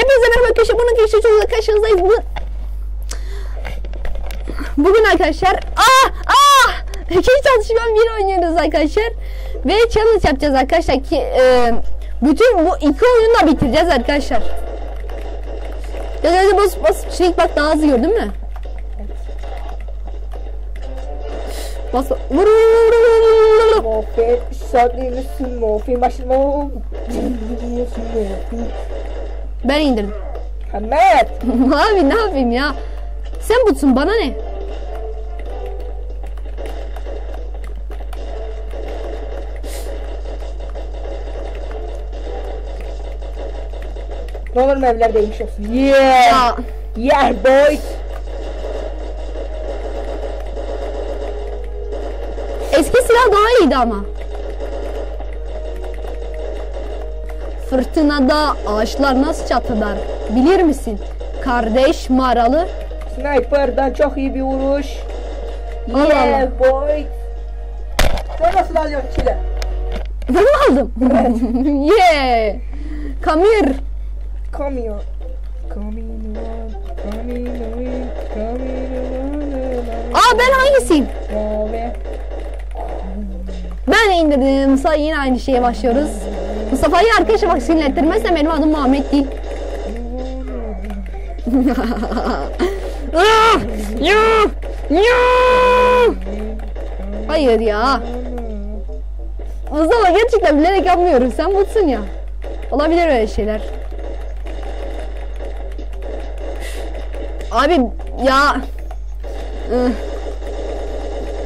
Hepinize merhaba arkadaşlar. Bunun geçti çocukla karşınızdayız. Bu... Bugün arkadaşlar ah ah ikinci çalışmadan bir oynuyoruz arkadaşlar. Ve challenge yapacağız arkadaşlar ki e, bütün bu iki oyunu da bitireceğiz arkadaşlar. Ya hadi bas bas şey bak daha hızlı gördün mü? Bas bas. Vur, vur, vur, vur, vur. Morfin, şadlıyorsun morfin başlama. Morfin. Ben indirdim. Hamet. Abi ne yapayım ya? Sen butsun bana ne? Ne olur evler değmiş olsun. Yeah. Ya Yeah boy. eski silah daha iyiydi ama. Fırtınada ağaçlar nasıl çatırdar bilir misin? Kardeş maralı. Sniper'dan çok iyi bir vuruş. Allah Yeah boy. Sen nasıl alıyorsun çile? Ben aldım? yeah. Come here. Come here. Aa ben hangisiyim? Ben indirdim. Mustafa yine aynı şeye başlıyoruz. Mustafa'yı arkadaşa bak sinirlettirmezsem benim adım Muhammed değil. Ah! Hayır ya. Mustafa gerçekten bilerek yapmıyorum. Sen mutsun ya. Olabilir öyle şeyler. Abi ya.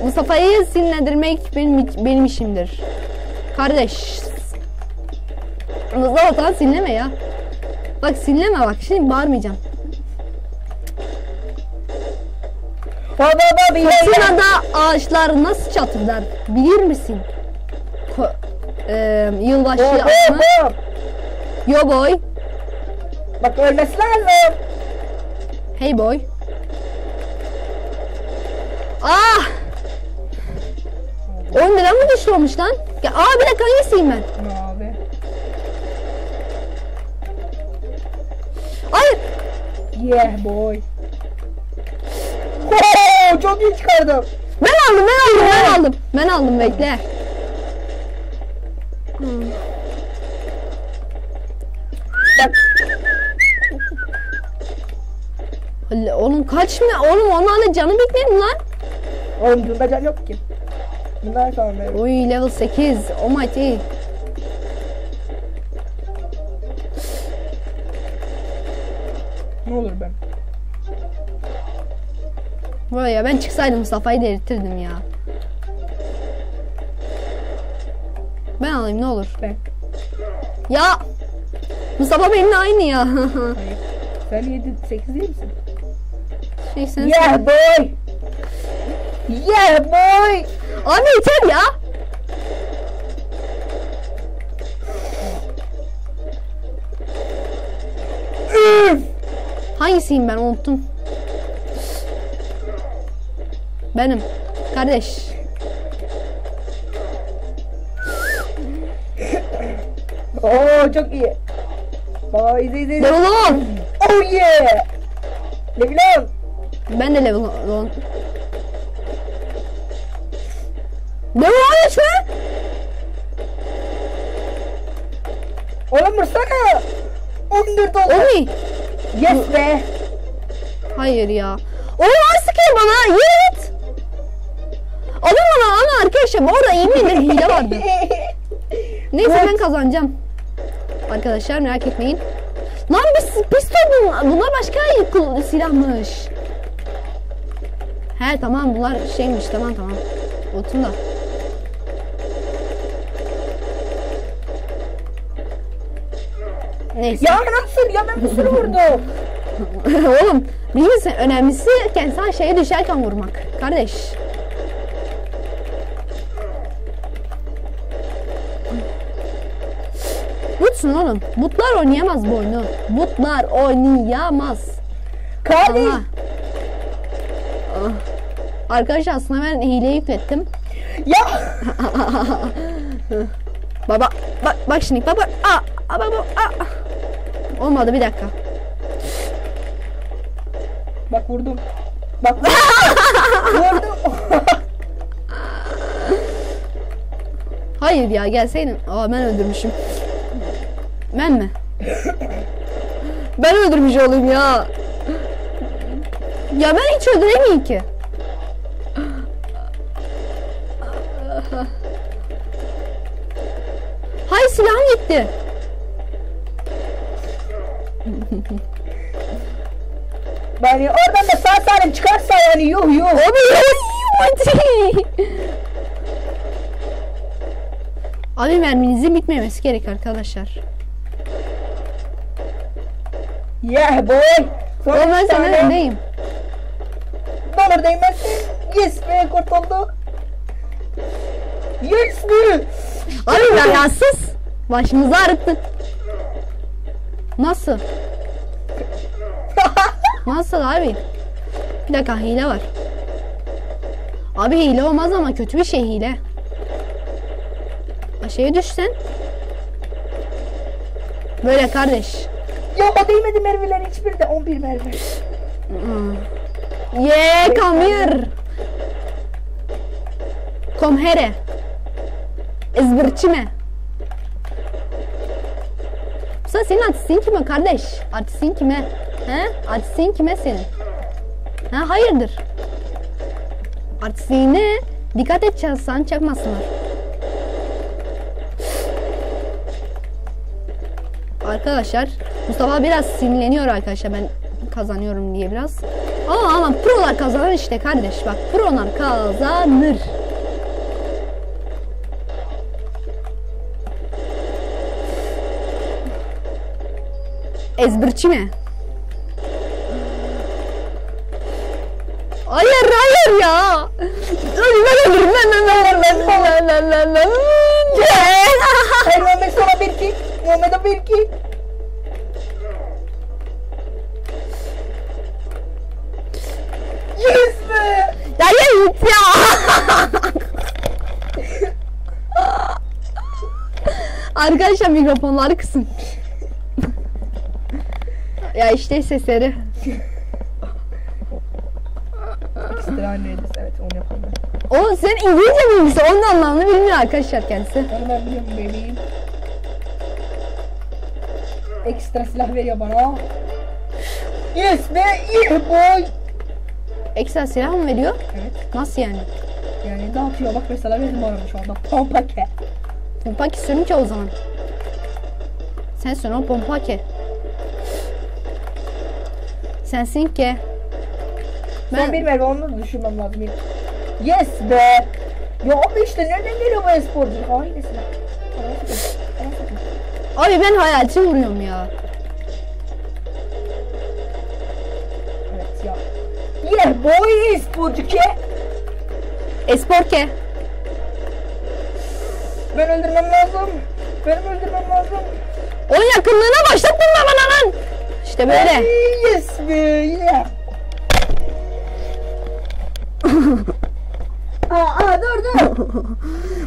Mustafa'yı sinirlendirmek benim benim işimdir. Kardeş. Mustafa tamam sinirleme ya. Bak sinirleme bak şimdi bağırmayacağım. Baba baba Fırtınada ağaçlar nasıl çatırdar bilir misin? Ko- eee, yılbaşı hop. Yo boy. Bak ölmesi lazım. Hey boy. Ah! 10 lira mı düştü olmuş lan? Ya, aa bir dakika hangisiyim ben? Yeah boy. Oo, çok iyi çıkardım. Ben aldım ben aldım ben aldım. Ben aldım bekle. Hmm. Allah, Oğlum kaç mı? Oğlum onlarla canı bitmedi mi lan? oğlum bunda can yok ki. Bunlar sonra. Oy level 8. Oh my god. Ne olur ben. Vay ya ben çıksaydım Mustafa'yı delirtirdim ya. Ben alayım ne olur. Ben. Ya Mustafa benimle aynı ya. Hayır. Sen 7 8 değil misin? şey sen Yeah boy. Yeah boy. Abi yeter ya. Hangisiyim ben unuttum. Benim. Kardeş. Oo çok iyi. Baba izle izle. izle. Level 10. Oh yeah. Level on. Ben de level 10. Level 13 mü? Oğlum vursana. 14 oldu. O mu? Yes be. Hayır ya. Oğlum az sıkıyor bana. Git. Adam bana ama arkadaşlar orada miydi? Hile vardı. Neyse ben kazanacağım. Arkadaşlar merak etmeyin. Lan biz pistol bunlar. Bunlar başka silahmış. He tamam bunlar şeymiş tamam tamam. Unuttum da. Neyse. ya nasıl ya ben bir sürü vurdum. Oğlum biliyor musun önemlisi kendisine şeye düşerken vurmak. Kardeş. Butsun oğlum. Butlar oynayamaz bu oyunu. Butlar oynayamaz. Kardeş. Ah. Arkadaşlar aslında ben hile yüklettim. Ya. Baba bak bak şimdi baba. Aa, baba. Aa. Olmadı bir dakika. Bak vurdum. Bak vurdum. vurdum. Hayır ya gelseydin. Aa ben öldürmüşüm. Ben mi? ben öldürmüş olayım ya. Ya ben hiç öldüremeyim ki. Hay silahım gitti. Yani oradan da sağ salim çıkarsa yani yuh yuh. Abi. Abi merminizin bitmemesi gerek arkadaşlar. Yeah boy. Son Oğlum ben senin önündeyim. Dolar değmezsin. Yes be kurtuldu. Yes be. Abi ya sus. Başımızı ağrıttın. Nasıl? Nasıl abi? Bir dakika hile var. Abi hile olmaz ama kötü bir şey hile. Aşağıya düşsen. Böyle kardeş. ya değmedi mermiler hiçbiri de 11 mermi. Yeah, come here. Come here. Ezberçime. Sen senin artistin kime kardeş? Artistin kime? He? Artistin kime senin? Ha hayırdır? Artistliğine dikkat et çalsan çakmasınlar. Arkadaşlar Mustafa biraz sinirleniyor arkadaşlar ben kazanıyorum diye biraz. Ama ama prolar kazanır işte kardeş bak prolar kazanır. Ezberçi mi? Hayır ya. Ben ölürüm. Ben ölürüm. Ben ölürüm. Ben ölürüm. Ben ölürüm. Hayır Muhammed sola bir ki. Muhammed'e bir ki. Yes be. Ya ya git ya. Arkadaşlar mikrofonları kısın. ya işte sesleri. O sen İngilizce bilgisi onun anlamını bilmiyor arkadaşlar kendisi. Ben biliyorum bebeğim. Ekstra silah veriyor bana. Yes be yeah boy. Ekstra silah mı veriyor? Evet Nasıl yani? yani dağıtıyor bak mesela verdim bana şu anda pompa ke. Pompa ki sürüm ki o zaman. Sensin o pompa ki. Sensin ki. Ben bir merve onu da düşürmem lazım. Yes be. Ya abi işte nereden geliyor bu esporcu? Aynı silah. Abi ben hayalci vuruyorum ya. Evet. Yeah boy esporcu ke. Espor ke. Ben öldürmem lazım. Benim öldürmem lazım. Onun yakınlığına başlattın da bana lan. İşte böyle. Yes be yeah. Dur dur.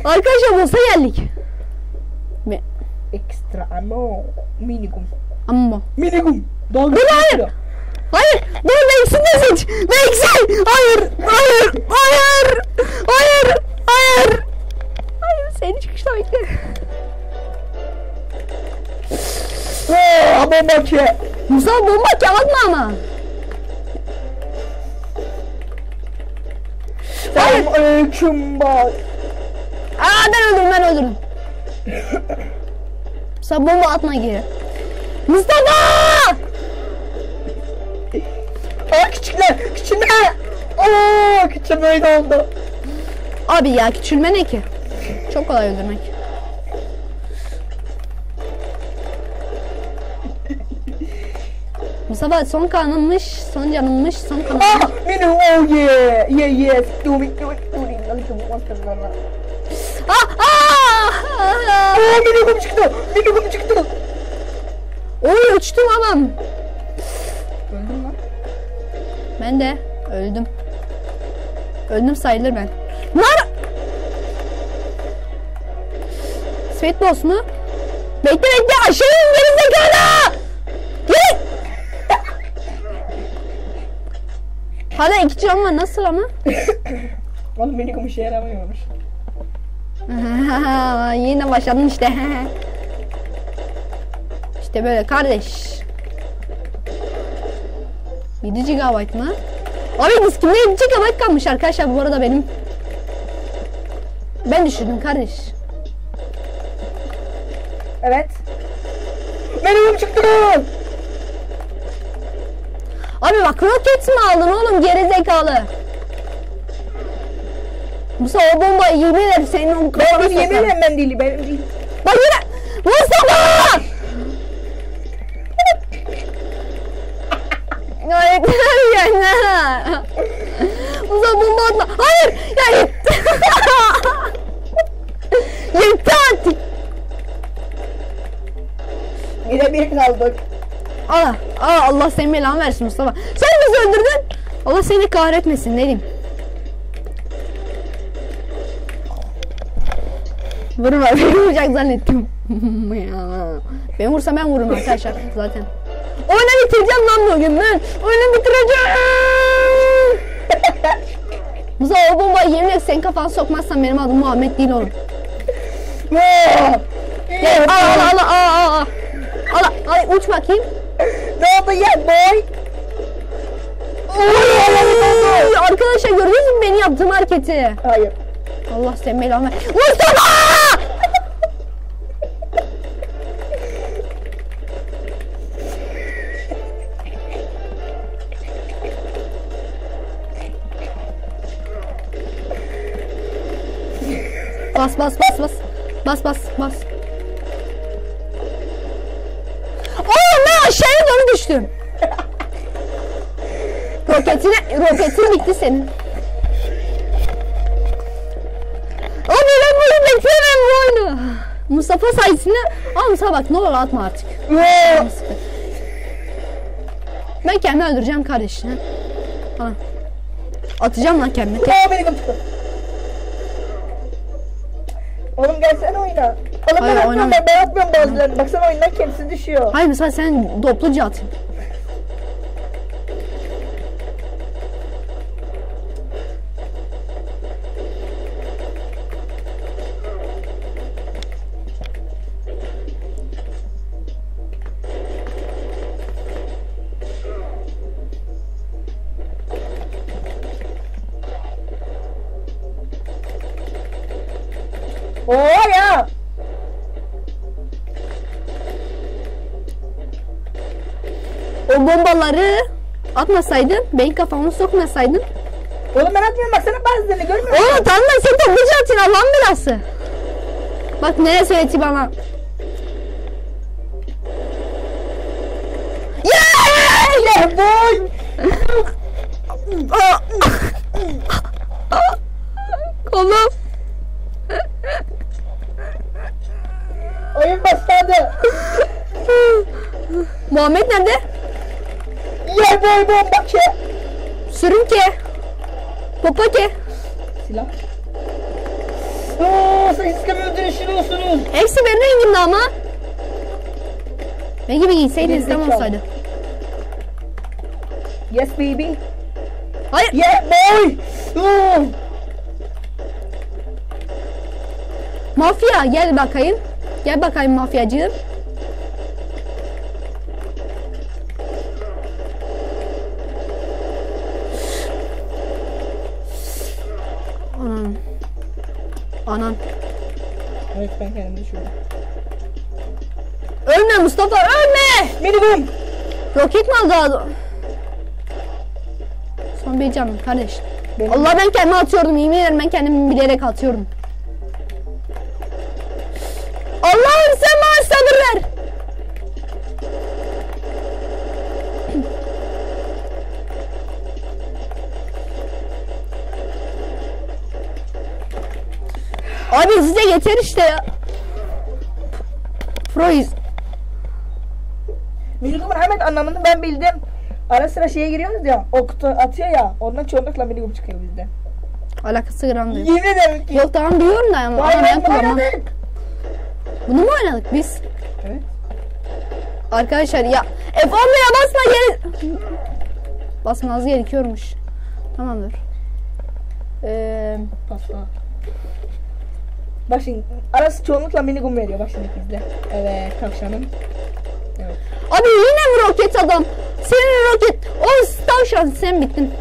Arkadaşlar boss'a geldik. Me Ekstra ammo. Minigum. amma. Minigum. Dalga Dur, hayır. Hayır. Dur Max'in de seç. Max'in. Hayır. Hayır. Hayır. Hayır. Hayır. Hayır. Seni çıkışta bekle. Oo, bomba ke. Musa bomba yalatma ama. Hayır. Selamünaleyküm bak. Aa ben öldürdüm ben öldürdüm. Sen bomba atma geri. Mustafa! Aa küçükler. Küçülme. Aa küçülme oldu. Abi ya küçülme ne ki? Çok kolay öldürmek. Mustafa son kanınmış, son canınmış, son kanınmış. Ah minigum. Oh yeah. Yeah yes. Do it do it do it. Aleyküm selam. Ah! Ah! ah! Aa minigum çıktı. Minigum çıktı. Oy uçtum adam. Öldüm lan. Ben de öldüm. Öldüm sayılır ben. Nar! Sweet boss mu? Bekle bekle aşağı in geri Hala iki can var nasıl ama? Oğlum minigum işe yaramıyormuş. Yine başladın işte. işte böyle kardeş. 7 GB mı? Abi diskimde 7 GB kalmış arkadaşlar bu arada benim. Ben düşürdüm kardeş. Evet. Minigum çıktı. Abi bak roket mi aldın oğlum geri zekalı? Musa o bombayı yemin ederim senin o Ben kafana bir yemin ederim ben değil. Benim değil. Bak yine Mustafa! Yeter yani. Musa bomba atma. Hayır! Ya yeter. yeter artık. Bir de bir kaldık. Allah, Allah, Allah senin belanı versin Mustafa. Sen bizi öldürdün. Allah seni kahretmesin ne diyeyim. Vurma beni vuracak zannettim. Ben vursam ben vururum arkadaşlar zaten. Oyunu bitireceğim lan bugün ben. Oyunu bitireceğim. Musa o bombayı yemin et senin kafana sokmazsan benim adım Muhammed değil oğlum. Gel al al al al al al. Al uç bakayım. Ne oldu ya boy? Oy, Arkadaşlar gördünüz mü beni yaptığım hareketi? Hayır. Allah sen belanı ver. Mustafa! Bas bas bas bas. Bas bas bas. Düştüm. Roketine, roketin bitti senin. Abi ben bunu bekleyemem bu oyunu. Mustafa sayesinde... Ama Mustafa bak ne olur atma artık. Ben kendimi öldüreceğim kardeşine. Ha. Atacağım lan kendimi. Oğlum gelsene oyna. Oğlum ben Hayır, atmıyorum ben, ben atmıyorum bazılarını. Baksana oyundan kendisi düşüyor. Hayır mesela sen topluca atın. Atmasaydın, beyin kafamı sokmasaydın. Oğlum ben atmıyorum baksana bazılarını görmüyor musun? Oğlum tamam ben seni topluca atın Allah'ın belası. Bak nereye söyledi bana. Yeah! Ya boy. Kolum. Oyun başladı. Muhammed nerede? Boy bomba ki. Sürünke. Popake. Silah. Oo, siz kimi öldürüşüyorsunuz? Hepsi benim rengimde ama. Ne gibi giyseydiniz tam olsaydı. Yes baby. Hayır. Yeah boy. Oo. Mafya gel bakayım. Gel bakayım mafyacığım. Anan. Anan. Evet ben kendimi düşürdüm. Ölme Mustafa ölme. Minigum. Roket mi aldı? Son bir canım kardeş. Benim- Allah ben kendimi atıyordum yemin ederim ben kendimi bilerek atıyorum. Abi size yeter işte ya. Proiz. Minigum'un hemen anlamını ben bildim. Ara sıra şeye giriyoruz ya, o kutu atıyor ya, ondan çoğunlukla minigum çıkıyor bizde. Alakası gram değil. Yemin ederim ki. Yok tamam biliyorum da ama, ama ben be, kullanmam. Bunu mu oynadık biz? Evet. Arkadaşlar ya F11'e basma geri... Basmanız gerekiyormuş. Tamamdır. Ee, Pasta. Bak şimdi arası çoğunlukla minigum veriyor. Bak şimdi izle. Evet tavşanım. Evet. abi yine mi roket adam? Senin roket. O tavşan sen bittin.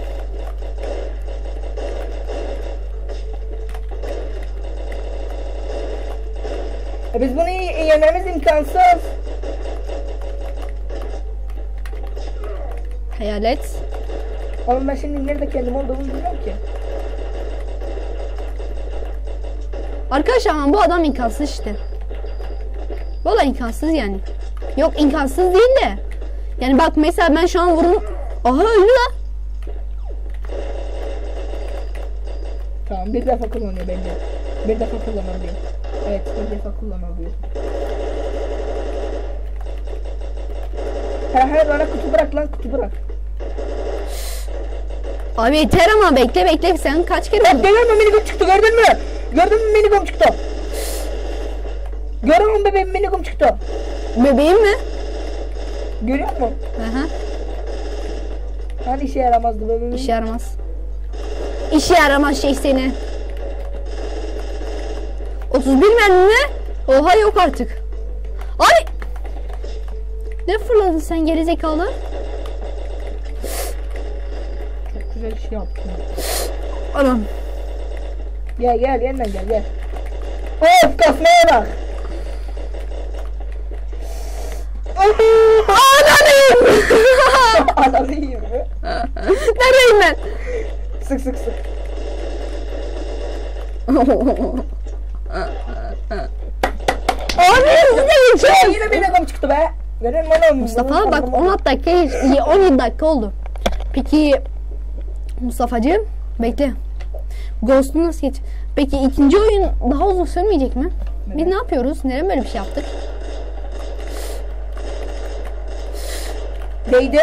E biz bunu yememiz imkansız. Hayalet. Oğlum ben şimdi nerede kendim olduğumu bilmiyorum ki. Arkadaşlar ama bu adam imkansız işte. Valla imkansız yani. Yok imkansız değil de. Yani bak mesela ben şu an vurdum. Aha öldü lan. Tamam bir defa kullanıyor bence. Bir defa kullanabiliyor. Evet bir defa kullanabiliyor. Her her bana kutu bırak lan kutu bırak. Abi yeter ama bekle bekle sen kaç kere görüyor musun minigum çıktı gördün mü? Gördün mü minigum çıktı? Görüyor musun bebeğim minigum çıktı? Bebeğim mi? Görüyor musun? Aha. Hani işe yaramazdı bebeğim. İşe yaramaz. İşe yaramaz şey seni. 31 mermi mi? Oha yok artık. Ay! Ne fırladın sen gerizekalı? Çok güzel iş yaptın. Anam. Gel gel yeniden gel gel. Of kasmaya bak. Ananım! Ananı yiyeyim mi? Neredeyim ben? Sık sık sık. Abi hızlı Ya geçiyorum. yine minigum çıktı be. Musun oğlum? Mustafa bak 16 dakika geç- 17 dakika oldu. Peki Mustafa'cığım bekle. Ghost'u nasıl geç? Peki ikinci oyun daha uzun sürmeyecek mi? Biz Evet. ne yapıyoruz? Neden böyle bir şey yaptık? Değdi.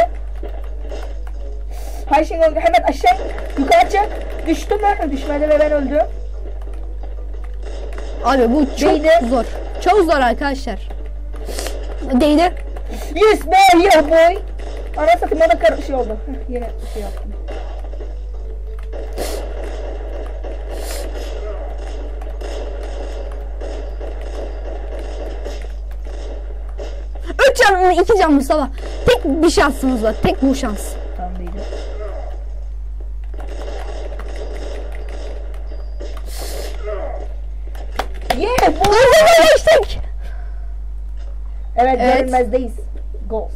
Hayır şimdi hemen aşağı yukarı çık. Düştü mü? Düşmedi ve ben öldüm. Abi bu çok Değdi. zor. Çok zor arkadaşlar. Değdi. Yes be yeah boy. Ana satayım bana kar şey oldu. Yine şey yaptım. Can iki can Mustafa. Tek bir şansımız var. Tek bu şans. Tamam değdi. Yeah. Hızlı geçtik. Evet, Evet. görünmezdeyiz. Ghost.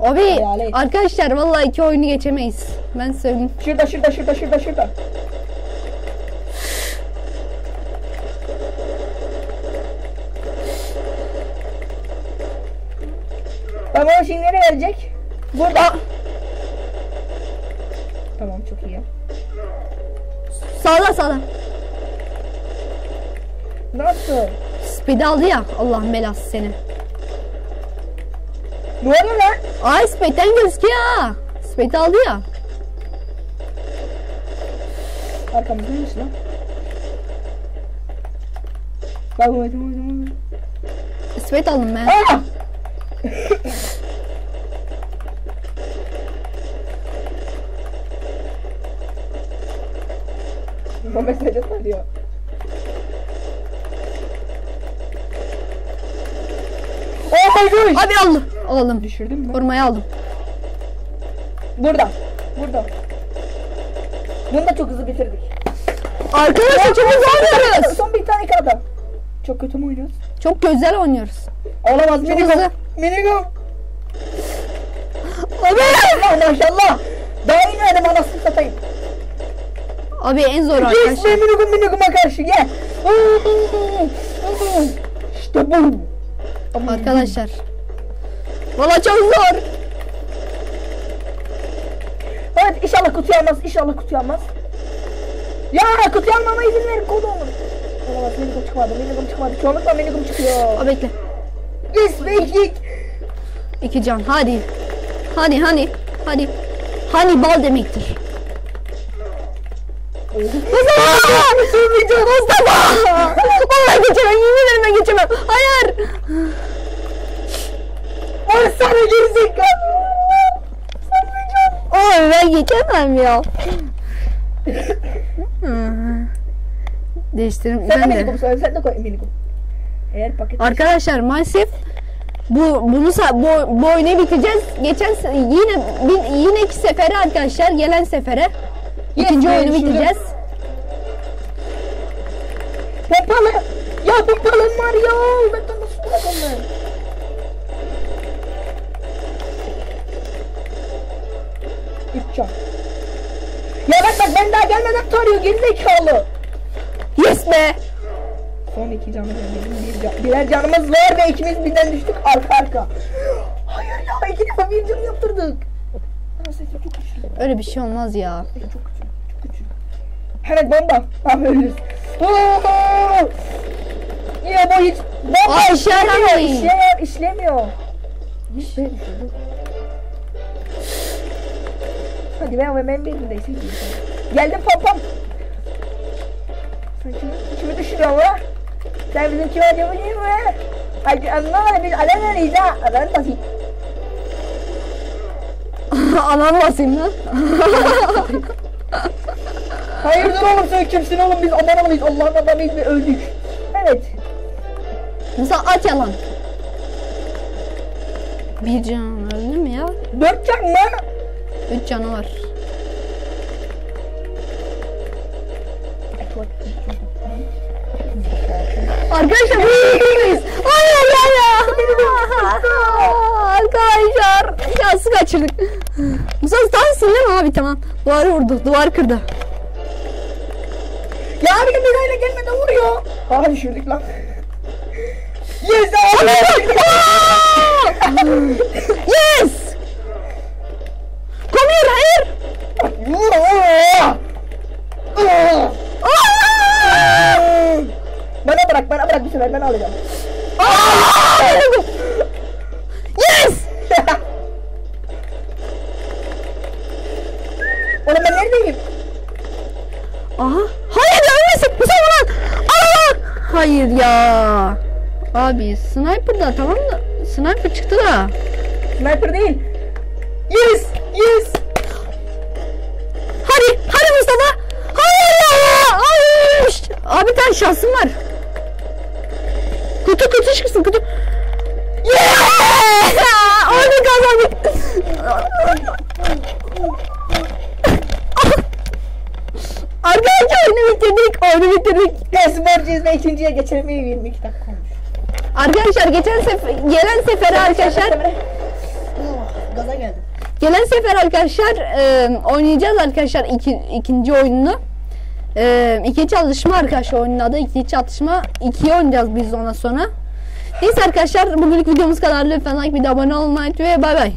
Abi Hayalet. arkadaşlar vallahi iki oyunu geçemeyiz. Ben söyleyeyim. Şurada şurada şurada şurada şurada. Tamam şimdi nereye gelecek? Burada. Tamam çok iyi. Sağda sağda. Nasıl? Speed aldı ya. Allah belası seni. Ne oluyor lan? Ay Speed'den gözüküyor ha. Speed aldı ya. Arkamızdaymış lan. Bak bu Speed aldım ben. Bu mesaj atıyor. Oh my gosh. Abi aldım. Alalım. Düşürdün mü? Korumayı aldım. Burada. Burada. Bunu da çok hızlı bitirdik. Arkadaşlar çok hızlı oynuyoruz. Son bir tane kaldı. Çok kötü mü oynuyoruz? Çok güzel oynuyoruz. Olamaz Çok minigum. hızlı. Minigum. Abi. Allah maşallah. Daha iyi verdim anasını satayım. Abi en zor Yes be arkadaşlar. minigum minigum'a karşı gel. İşte bu. Arkadaşlar. Valla çok zor. Evet inşallah kutuyu almaz. İnşallah kutuyu almaz. Ya kutuyu almama izin ver kod olur. Olamaz minigum çıkmadı. Minigum çıkmadı. Çoğunlukla minigum çıkıyor. Abi bekle. Yes be. İki can. Hadi. Hadi hani. Hadi. Hani bal demektir. Mustafa! Geçemeyeceğim Mustafa! Vallahi geçemem yemin ederim ben geçemem. Hayır! Ay sana gerizekalı. Oğlum ben geçemem ya. Hmm. Değiştirim Sen ben de. minikum söyle. Sen de koy minikum. Eğer paket... Arkadaşlar maalesef bu bunu sa- bu, bu oyunu biteceğiz. Geçen se- yine bir- yine iki sefere arkadaşlar gelen sefere ikinci Yes, oyunu bitireceğiz. Pompalı. Ya pompalım var ya. De nasıl bulacağım ben? Can. Ya bak bak ben daha gelmeden tarıyor gerizekalı. Yes be. Son iki canımız var. Bir can, birer canımız var ve ikimiz birden düştük arka arka. Hayır ya iki defa bir can yaptırdık. Öyle bir şey olmaz ya. Çok. Hemen bomba. Tamam ölürüz. Ya bu hiç bomba Ay, işlemiyor. İşlemiyor. işlemiyor. Hadi ben hemen birindeyse Geldim pom pom. Sen kimi, düşünüyorsun lan? Sen bizim acaba değil mi? Hadi anlamadım biz alanlarıyız ha. Alan basit. Anam basayım lan. Hayırdır oğlum sen kimsin oğlum biz aman amalıyız Allah'ın adamıyız ve öldük. Evet. Mesela at yalan. Bir can öldü mü ya? Dört can mı? Üç canı var. Arkadaşlar biz Hayır ya ya. Arkadaşlar şansı kaçırdık. Musa sensin değil mi abi tamam. Duvarı vurdu. Duvar kırdı. Ya bir de birayla gelmeden vuruyor. Aha düşürdük lan. Yes abi. yes. Come here hayır. Aa! bana bırak bana bırak bir sefer ben alacağım. Aa! Yes. Oğlum ben neredeyim? Aha. Hayır ya ölmesin. Bu zaman Aa! Hayır ya. Abi sniper da tamam da sniper çıktı da. Sniper değil. Yes yes. Hadi hadi Mustafa. Hayır ya. Şşt. Abi bir tane şansım var. Kutu kutu çıksın kutu. Yeah! Oyunu kazandık. Arkadaşlar oyunu bitirdik. Oyunu bitirdik. Esmerciyiz ve ikinciye geçelim. 22 dakika olmuş. Arkadaşlar geçen sefer gelen sefer arkadaşlar Oh, Gaza geldim. gelen sefer arkadaşlar e, oynayacağız arkadaşlar iki, ikinci oyununu. E, iki çalışma arkadaşlar oyunun adı iki çatışma. ikiye oynayacağız biz ondan sonra. Neyse arkadaşlar bugünlük videomuz kadar lütfen like bir de abone olmayı ve bay bay.